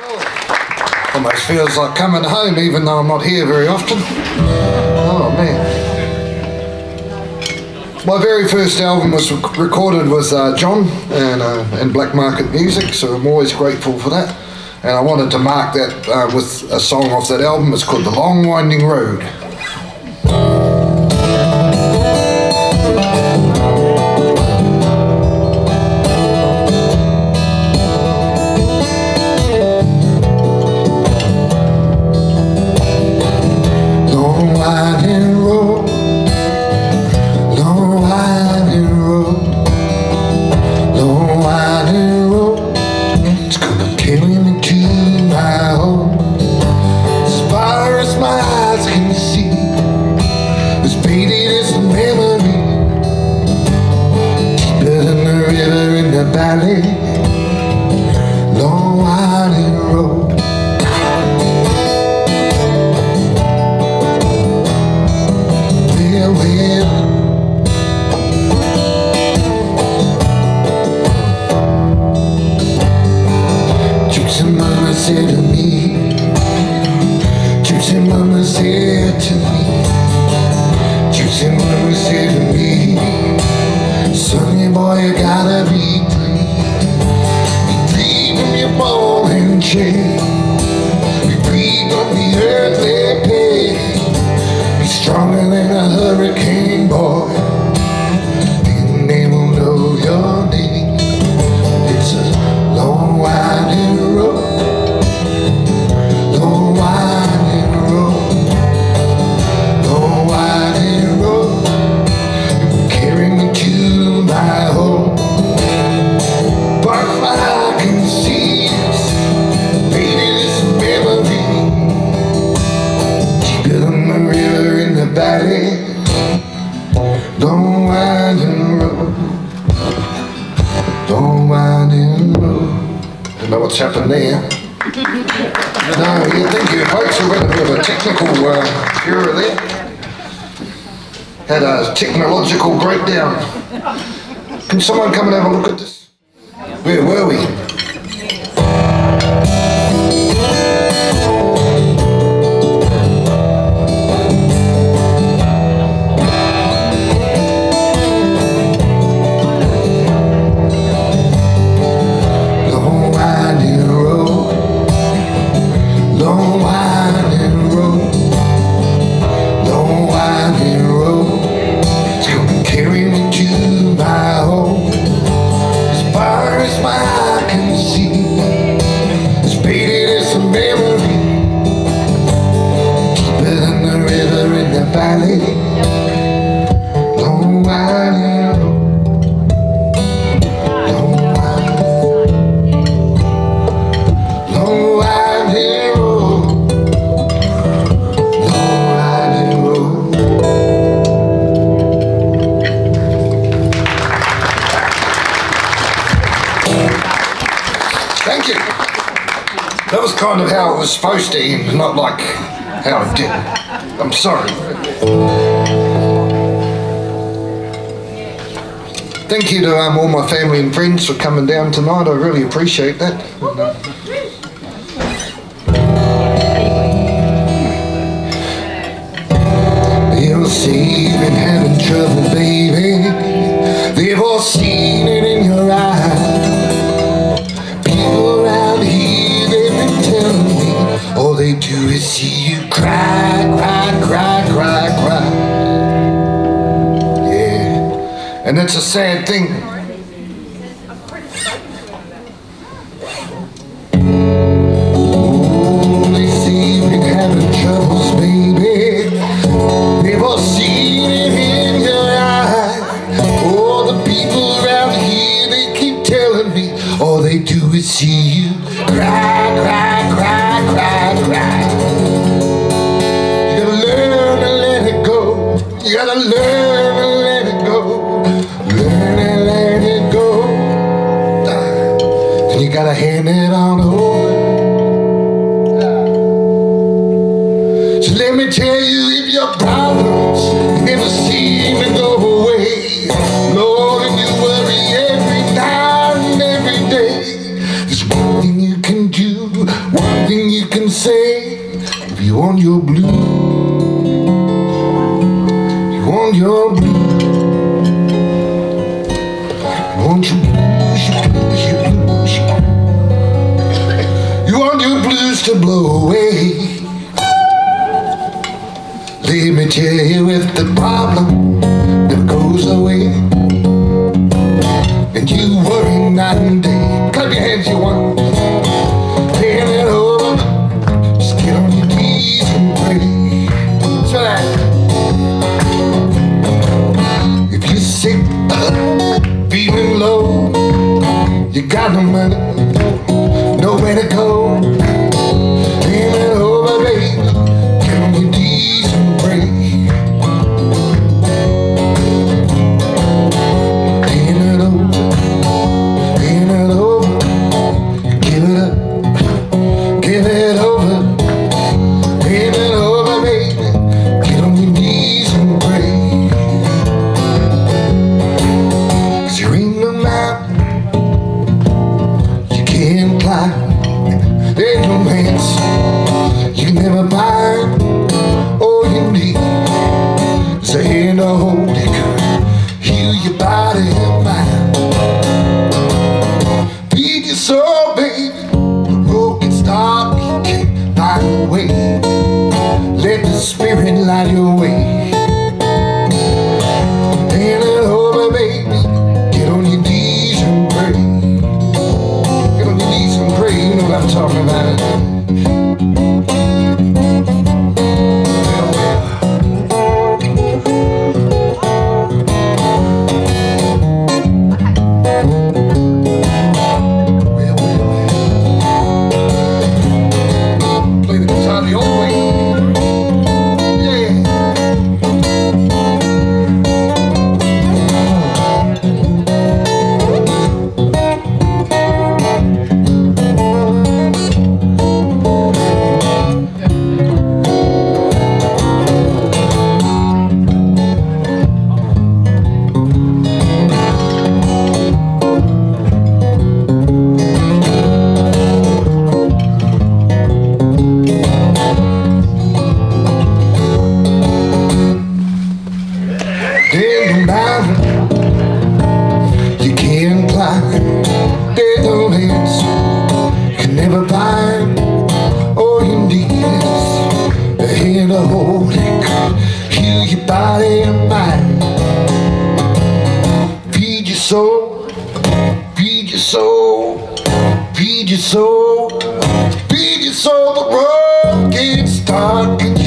Almost feels like coming home, even though I'm not here very often. Oh man. My very first album was recorded with uh, John and, uh, and Black Market Music, so I'm always grateful for that. And I wanted to mark that uh, with a song off that album. It's called The Long Winding Road. in a hurricane. how it was supposed to end, not like how it did. I'm sorry. Thank you to um, all my family and friends for coming down tonight. I really appreciate that. Dark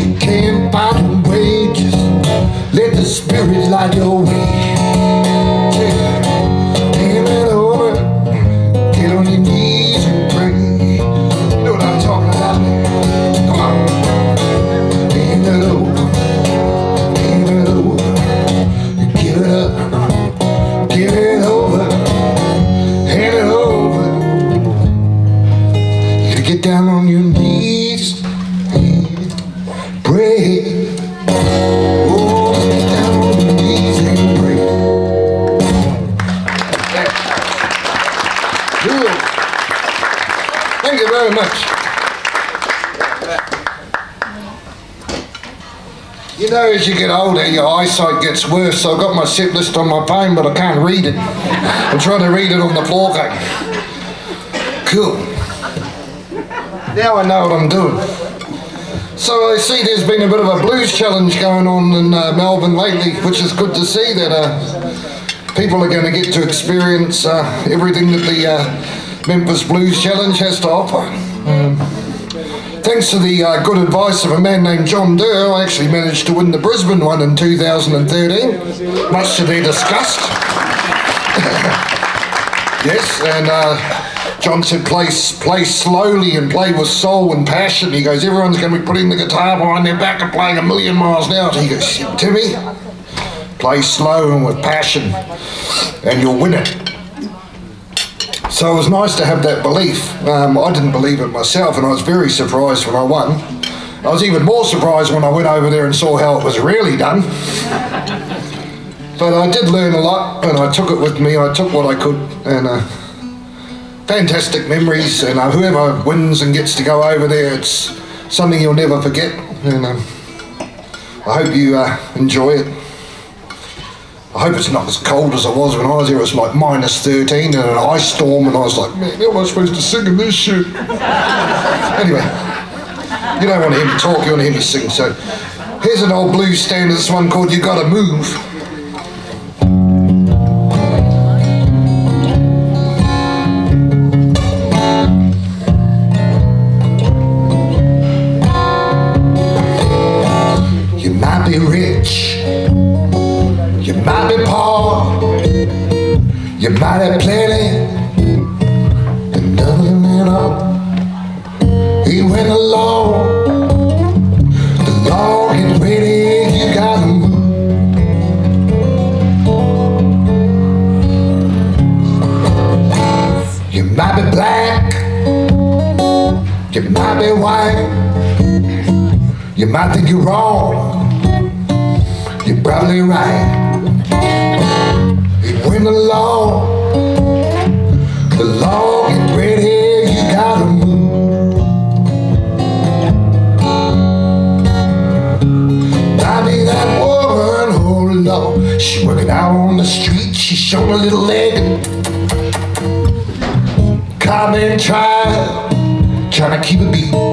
eyesight gets worse. So I've got my set list on my phone, but I can't read it. I'm trying to read it on the floor. Cool. Now I know what I'm doing. So I see there's been a bit of a blues challenge going on in uh, Melbourne lately, which is good to see that uh, people are going to get to experience uh, everything that the uh, Memphis Blues Challenge has to offer. Thanks to the uh, good advice of a man named John Durr, I actually managed to win the Brisbane one in 2013, much to their disgust. yes, and uh, John said, play, play slowly and play with soul and passion. He goes, everyone's going to be putting the guitar behind their back and playing a million miles an hour. He goes, Timmy, play slow and with passion and you'll win it. So it was nice to have that belief. Um, I didn't believe it myself and I was very surprised when I won. I was even more surprised when I went over there and saw how it was really done. But I did learn a lot and I took it with me. I took what I could and uh, fantastic memories, and uh, whoever wins and gets to go over there, it's something you'll never forget. And um, I hope you uh, enjoy it. I hope it's not as cold as it was when I was here. It was like minus 13 and an ice storm, and I was like, man, how am I supposed to sing in this shit? anyway, you don't want to hear me talk, you want to hear me sing. So here's an old blues standard, this one called You Gotta Move. You might plenty, but nothing at all. He went along, the law you gotta move. You might be black, you might be white, you might think you're wrong, you're probably right. It went along, showing a little leg. Come me in trial, trying to keep a beat.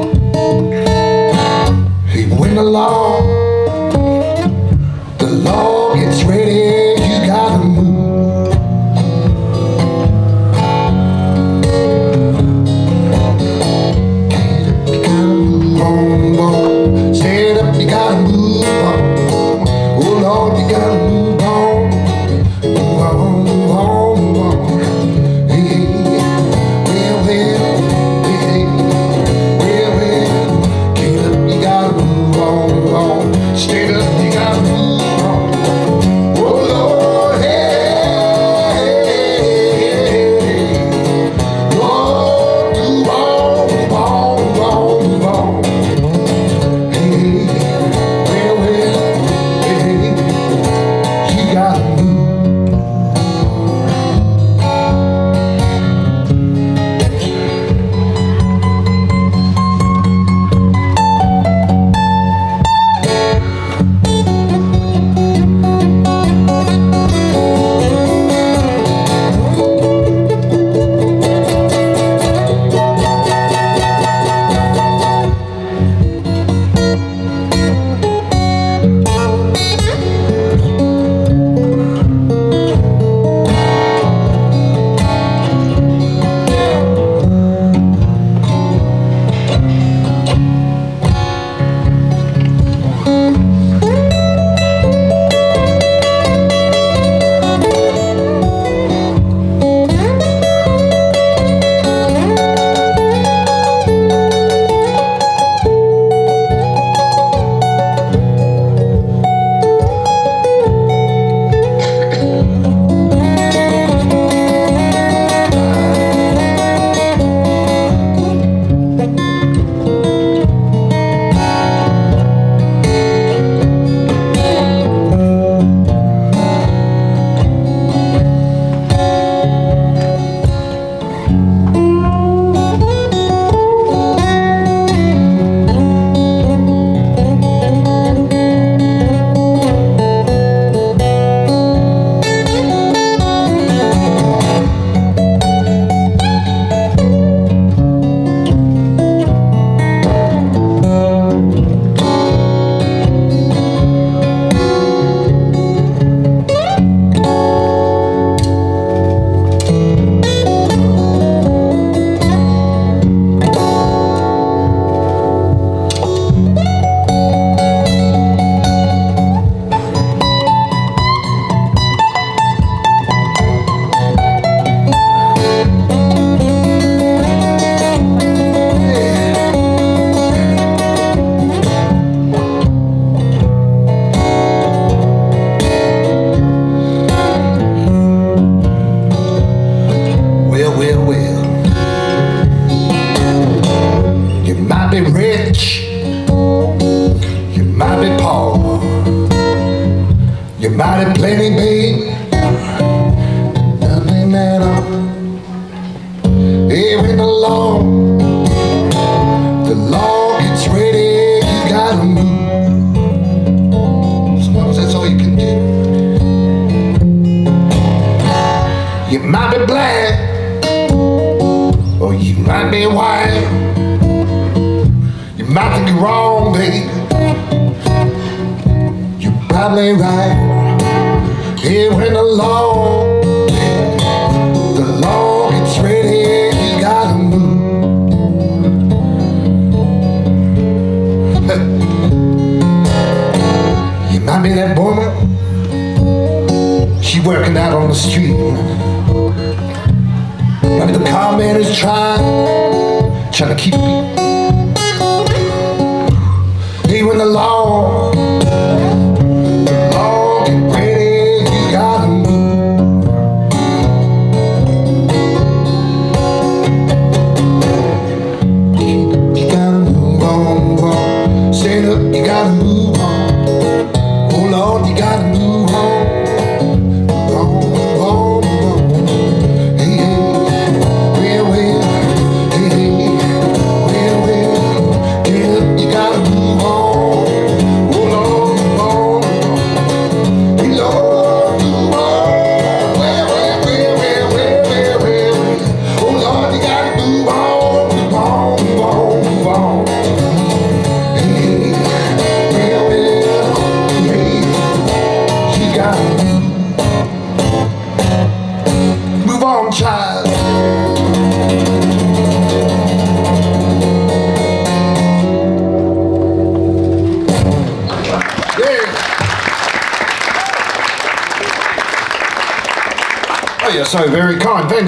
Oh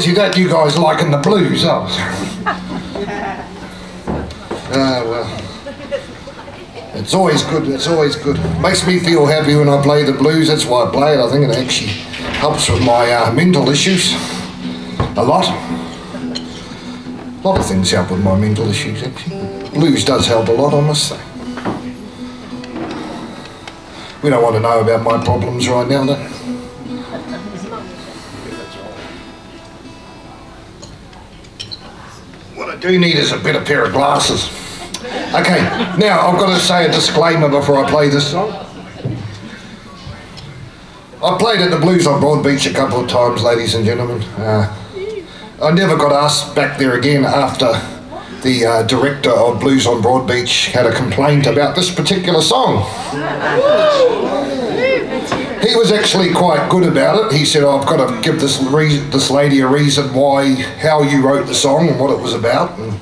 That you guys liking the blues, oh. Ah, well. It's always good, it's always good. Makes me feel happy when I play the blues, that's why I play it. I think it actually helps with my uh, mental issues a lot. A lot of things help with my mental issues, actually. Blues does help a lot, I must say. We don't want to know about my problems right now, though. Do need is a better pair of glasses. Okay, now I've got to say a disclaimer before I play this song. I played at the Blues on Broadbeach a couple of times, ladies and gentlemen. Uh, I never got asked back there again after the uh, director of Blues on Broadbeach had a complaint about this particular song. He was actually quite good about it. He said, oh, "I've got to give this this lady a reason why, how you wrote the song and what it was about." And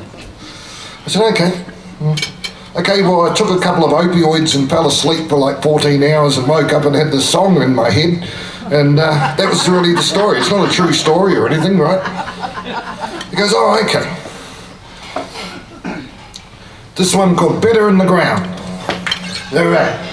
I said, "Okay." Okay, well, I took a couple of opioids and fell asleep for like 14 hours and woke up and had this song in my head. And uh, that was really the story. It's not a true story or anything, right? He goes, oh, okay. This one called Better in the Ground. All right.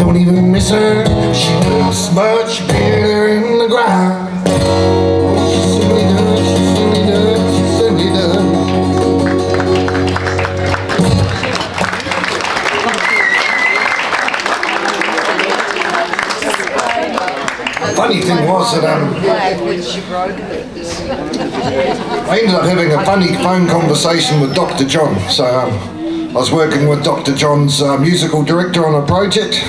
Don't even miss her. She looks much better in the ground. She. She. She. Funny thing was that um, I ended up having a funny phone conversation with Dr. John. So um, I was working with Dr. John's uh, musical director on a project,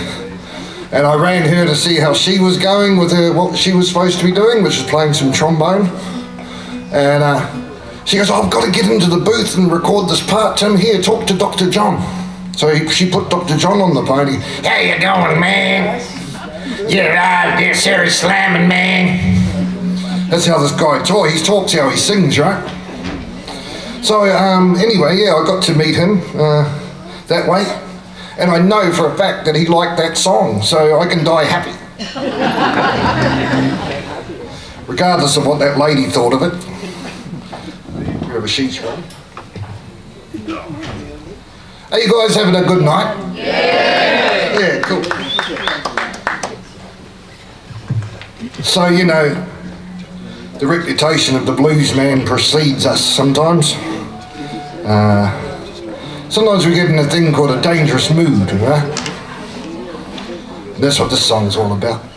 and I ran her to see how she was going with her what she was supposed to be doing, which is playing some trombone. And uh, she goes, "I've got to get into the booth and record this part. Tim, here, talk to Dr. John." So he, she put Dr. John on the pony. How you going, man? You're right, there, Sarah slamming, man. That's how this guy talks. He talks how he sings, right? So um, anyway, yeah, I got to meet him uh, that way, and I know for a fact that he liked that song, so I can die happy, regardless of what that lady thought of it. Wherever she's from. Are you guys having a good night? Yeah. Yeah, cool. So you know, the reputation of the blues man precedes us sometimes. Uh, sometimes we get in a thing called a dangerous mood, right? That's what this song's all about.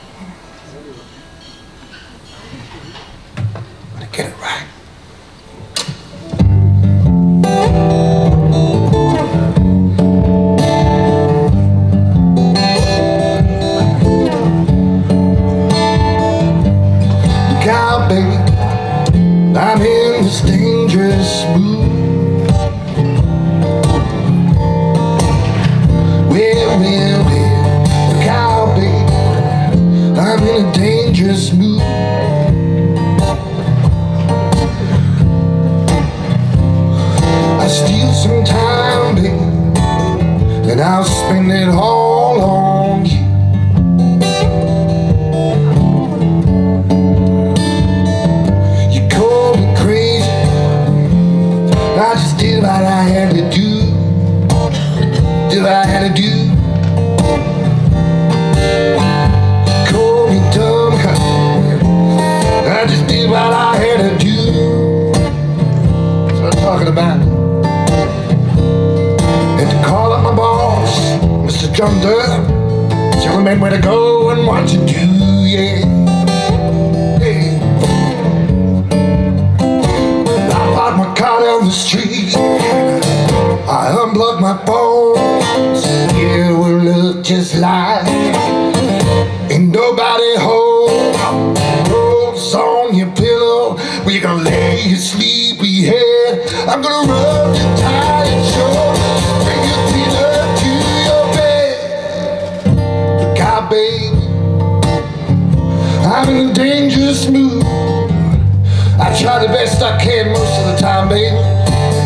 Time, baby.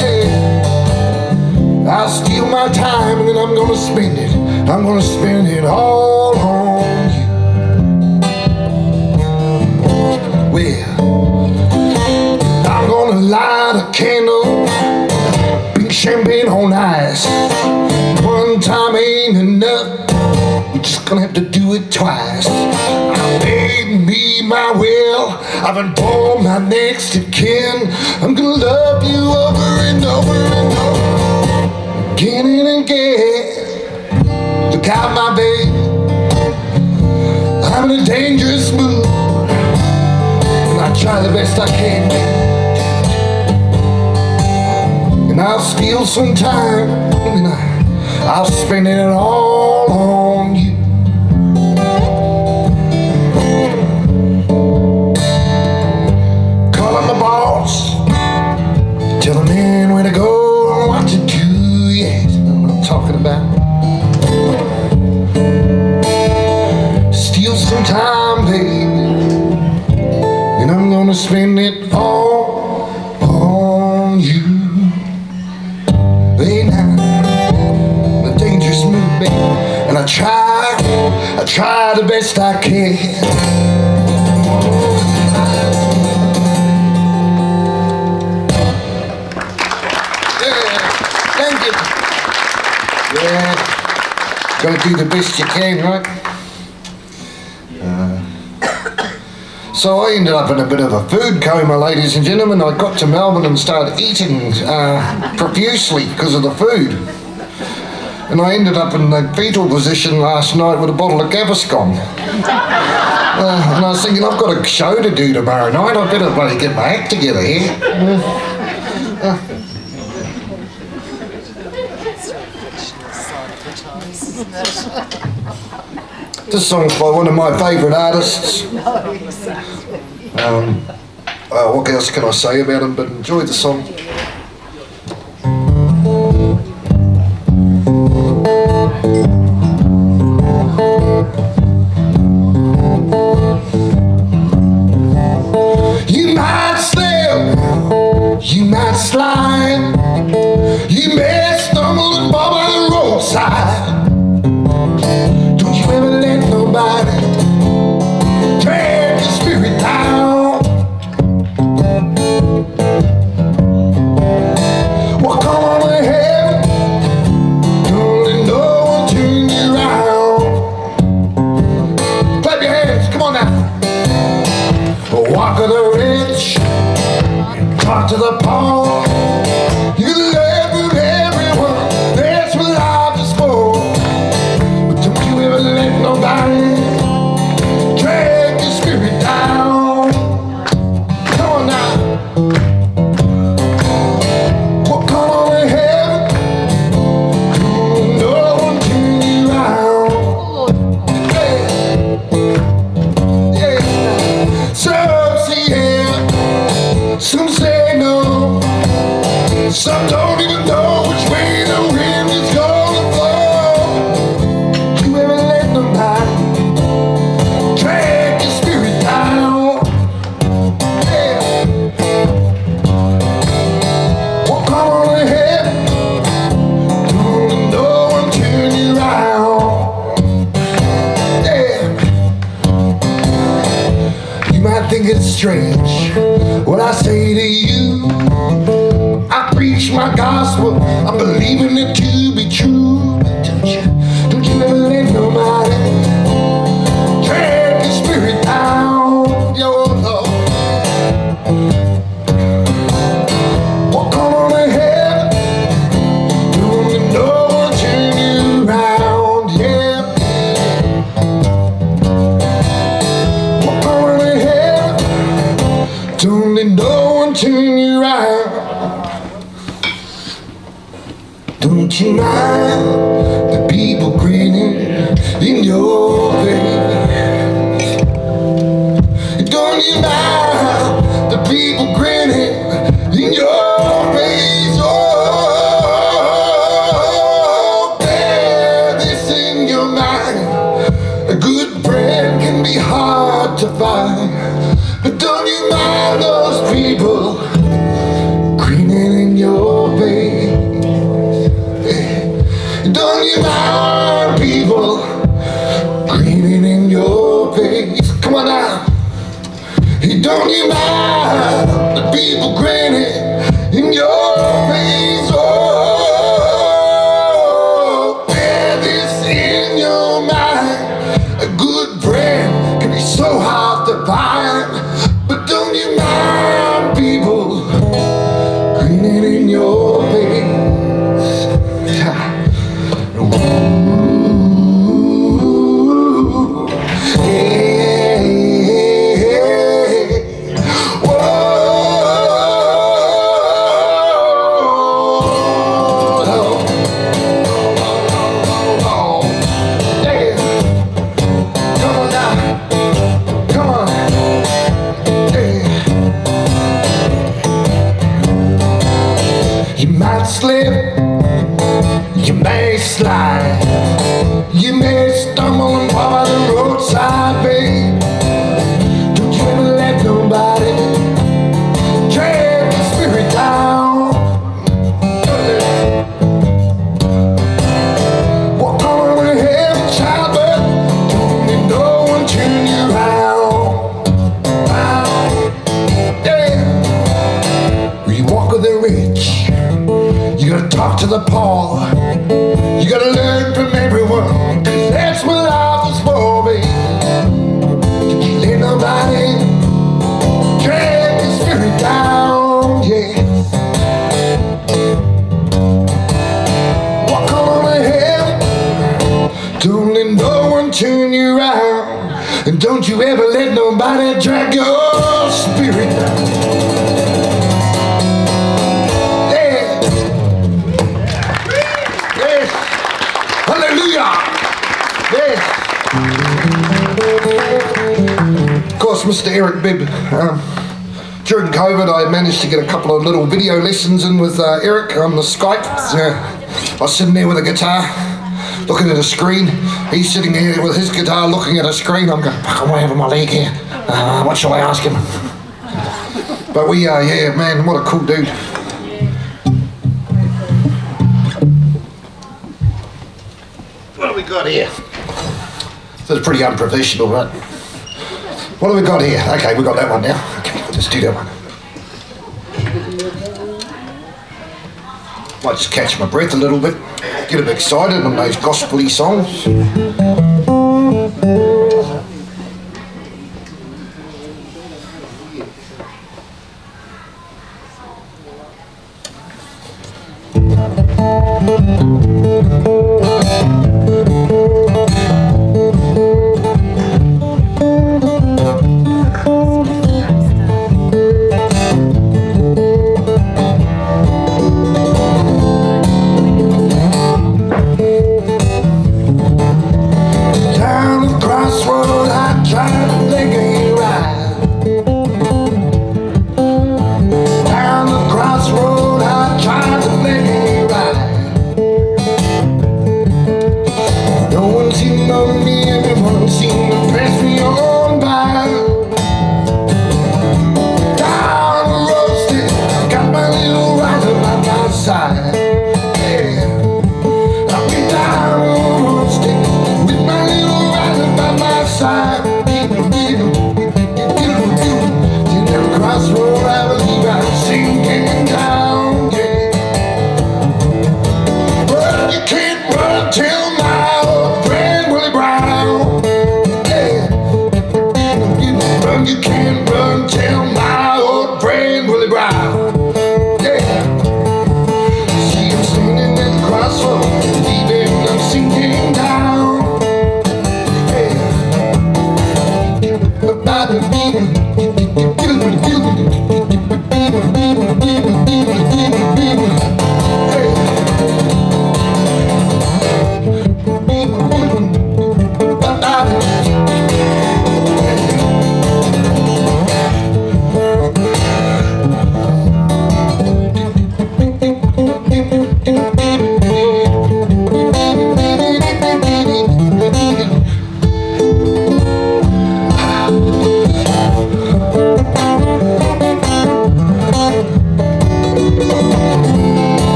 Yeah. I'll steal my time and then I'm gonna spend it. I'm gonna spend it all on you. Well, I'm gonna light a candle, pink champagne on ice. One time ain't enough. We're just gonna have to do it twice. Me my will. I've been born my next of kin. I'm gonna love you over and over and over. Again and again. Look out, my baby. I'm in a dangerous mood. And I try the best I can. And I'll steal some time. And I'll spend it all I try the best I can. Yeah. Gotta do the best you can, right? Yeah. Uh, so I ended up in a bit of a food coma, ladies and gentlemen. I got to Melbourne and started eating uh, profusely because of the food and I ended up in the fetal position last night with a bottle of Gaviscon. Uh, and I was thinking, I've got a show to do tomorrow night, I better bloody get my act together here. Uh, this song's by one of my favourite artists. Um, what else can I say about him but enjoy the song? little video lessons in with uh, Eric on the Skype. I was sitting there with a guitar, looking at a screen. He's sitting there with his guitar, looking at a screen. I'm going, fuck, I'm waving my leg here. Uh, what shall I ask him? But we, uh, yeah, man, what a cool dude. What have we got here? This is pretty unprofessional, right? What have we got here? Okay, we've got that one now. Okay, let's do that one. I just catch my breath a little bit, get a bit excited on those gospely songs.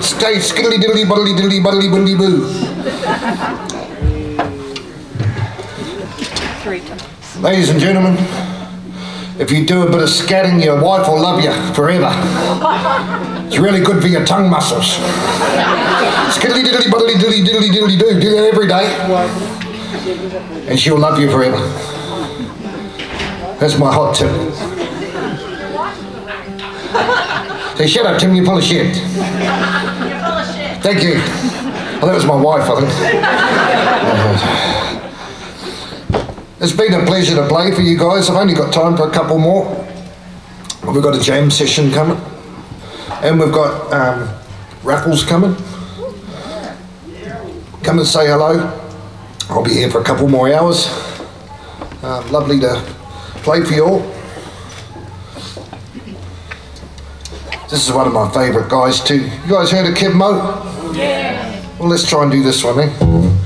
would stay skiddly diddly buddly diddly buddly boo. Three times. Ladies and gentlemen, if you do a bit of scatting, your wife will love you forever. It's really good for your tongue muscles. Skiddly diddly buddly diddly diddly diddly do Do that every day. And she'll love you forever. That's my hot tip. Say, shut up, Tim, you're full of shit. Thank you. Well, that was my wife, I think. It's been a pleasure to play for you guys. I've only got time for a couple more. We've got a jam session coming. And we've got um, raffles coming. Come and say hello. I'll be here for a couple more hours. Uh, lovely to play for you all. This is one of my favourite guys too. You guys heard of Keb' Mo'? Yeah. Well, let's try and do this one, eh?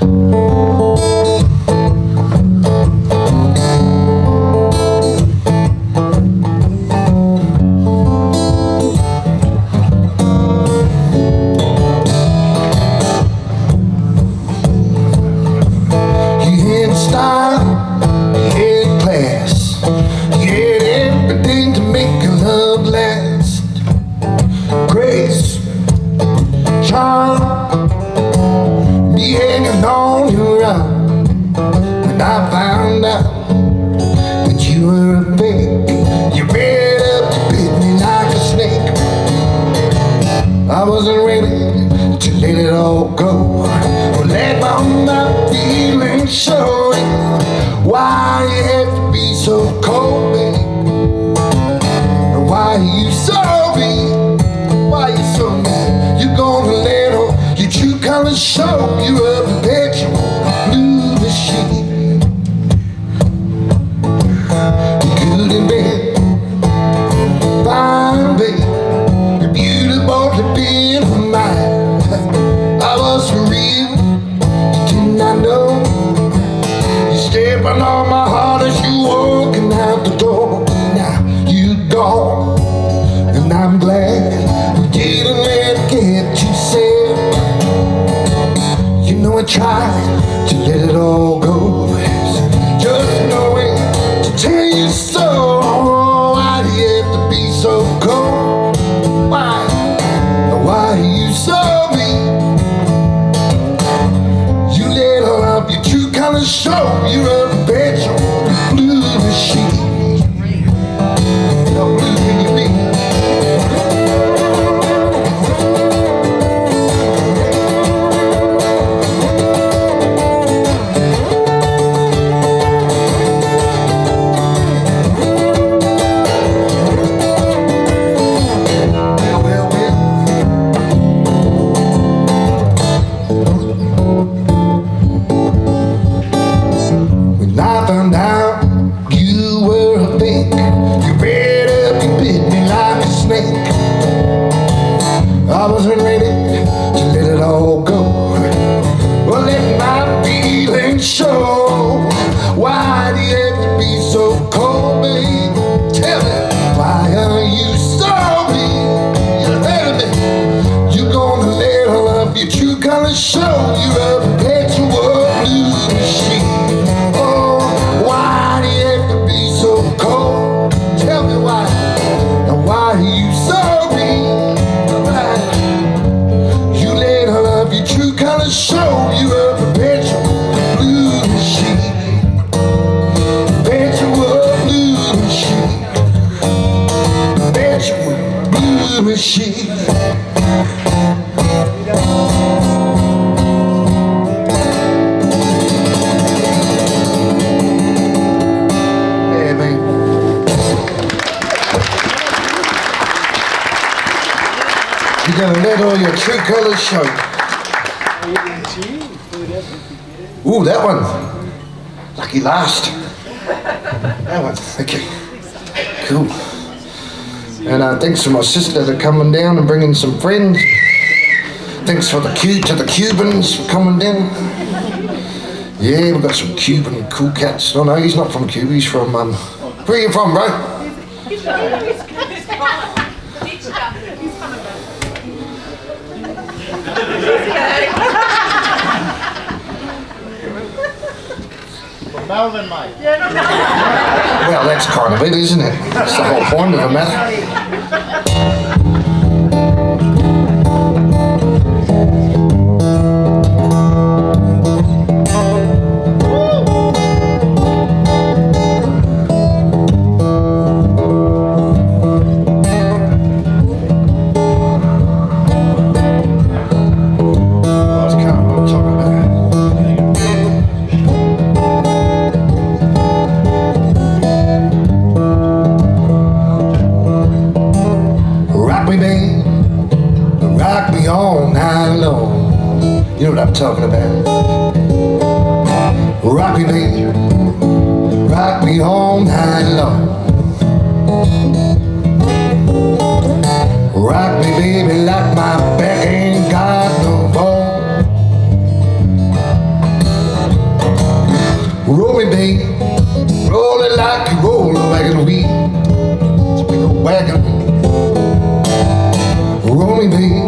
to let it all perishing You're going to let all your true colours show. Ooh, that one. Lucky last. Thanks to my sister for coming down and bringing some friends. Thanks for the Q to the Cubans for coming down. Yeah, we've got some Cuban cool cats. Oh no, he's not from Cuba, he's from, um, where are you from, bro? Melvin Mike. Well, that's part of it, isn't it? That's the whole point of the matter. You know what I'm talking about. Rock me, babe. Rock me all night long. Rock me, baby, like my back ain't got no bone. Roll me, babe. Roll it like you roll a wagon wheel. It's a wagon. Roll me, babe.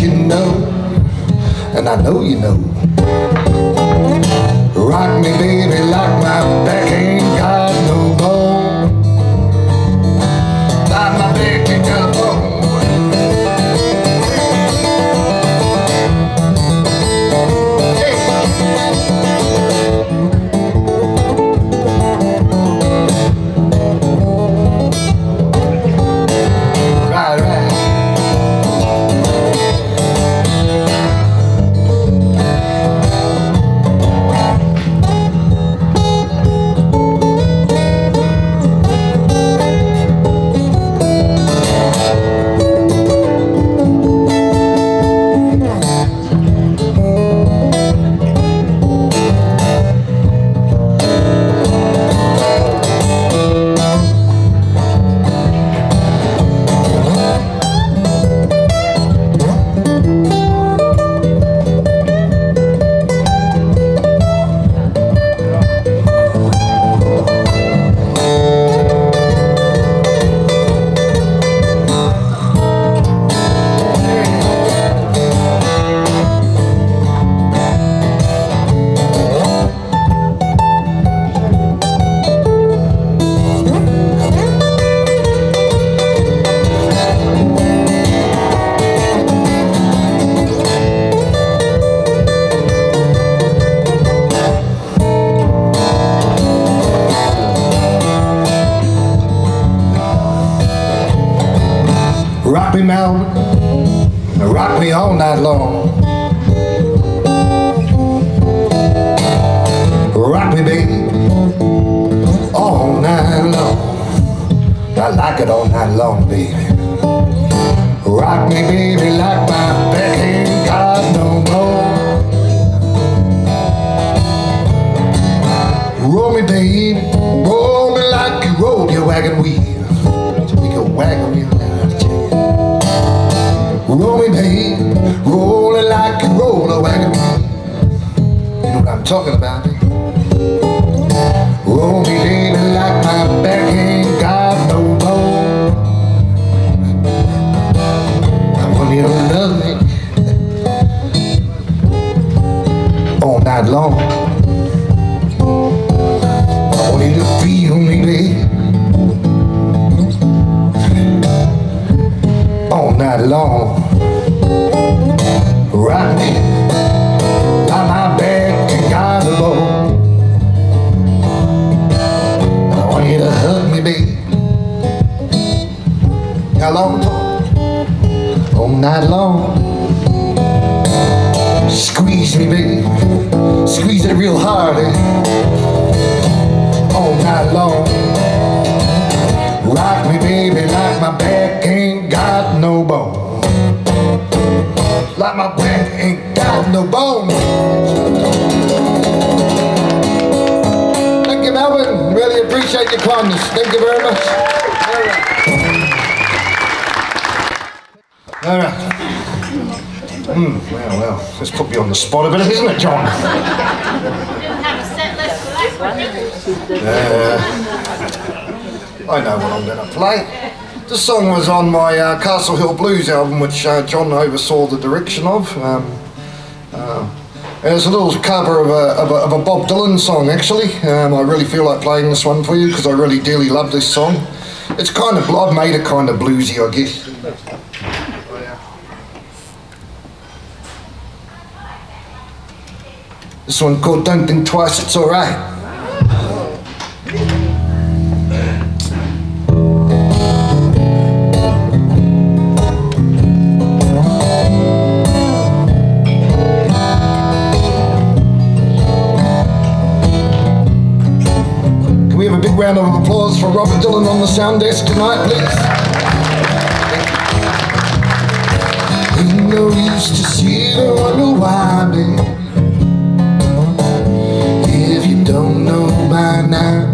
You know. And I know you know. Rock me, baby, like my back Baby, like my back ain't got no bone. I want you to love me all night long. I want you to feel me, all night long. Night long. Squeeze me, baby. Squeeze it real hard. Eh? All night long. Rock me, baby, like my back ain't got no bone. Like my back ain't got no bone. Thank you, Melvin. Really appreciate your kindness. Thank you very much. All right. Hmm, well, well, this put me on the spot a bit, isn't it, John? Uh, I know what I'm going to play. This song was on my uh, Castle Hill Blues album, which uh, John oversaw the direction of. Um, uh, and it's a little cover of a, of a, of a Bob Dylan song, actually. Um, I really feel like playing this one for you because I really dearly love this song. It's kind of, I've made it kind of bluesy, I guess. This one called Don't Think Twice, It's Alright. Can we have a big round of applause for Robert Dylan on the sound desk tonight, please? Ain't no use to sit and wonder why, babe. Don't know by now,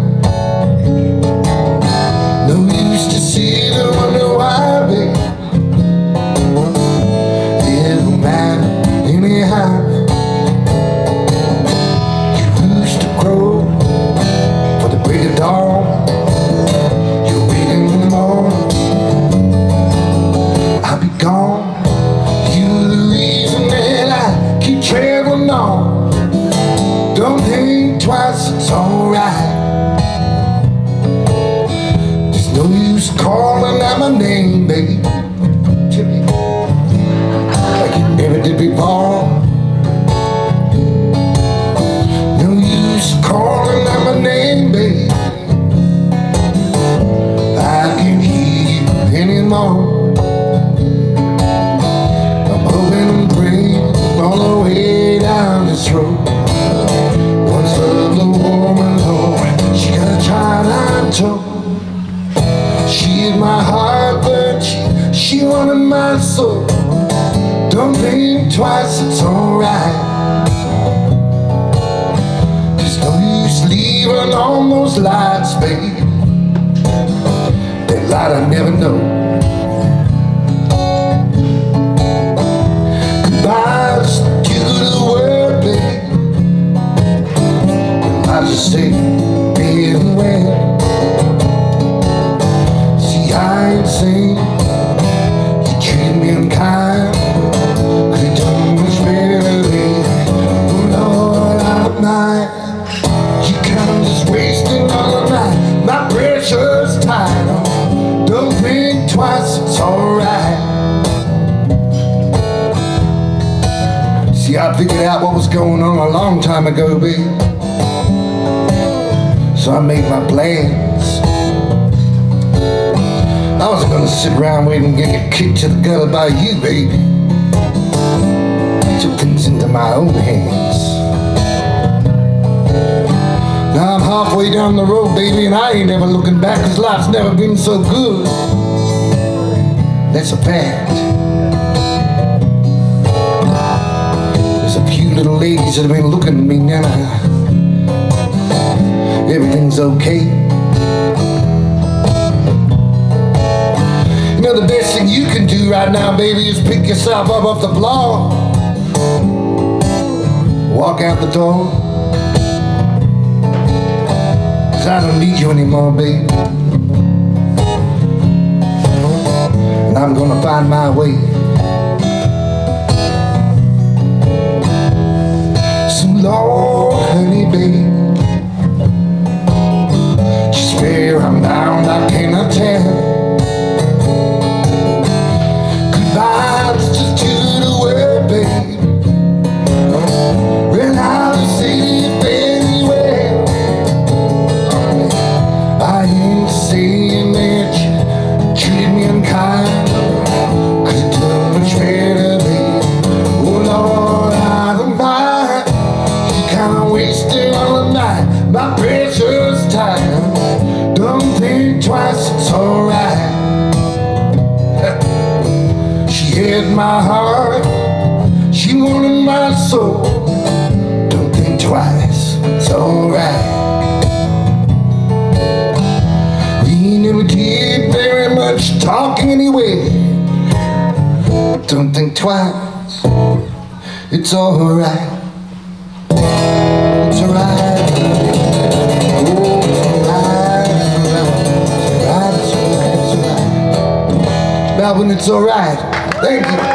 Once loved a woman, Lord, she got a child I'm told. She hid my heart, but she, she wanted my soul. Don't think twice, it's alright. There's no use leaving on those lights, baby. That light I never know. Just say, being well. See, I ain't saying you treat me unkind. Oh, Lord, I might. You just wasting all. My precious time. Don't think twice, it's alright. See, I figured out what was going on a long time ago, babe. So I made my plans. I wasn't gonna sit around waiting to get kicked to the gutter by you, baby. I took things into my own hands. Now I'm halfway down the road, baby, and I ain't ever looking back, cause life's never been so good. That's a fact. There's a few little ladies that have been looking at me now. Everything's okay. You know the best thing you can do right now, baby, is pick yourself up off the floor. Walk out the door. Cause I don't need you anymore, baby. And I'm gonna find my way. So Lord, honey, babe. Where I'm bound, I cannot tell. Heart, she wanted my soul. Don't think twice, it's alright. We never did very much talking anyway. Don't think twice, it's alright. It's alright. Oh, it's alright. Thank you.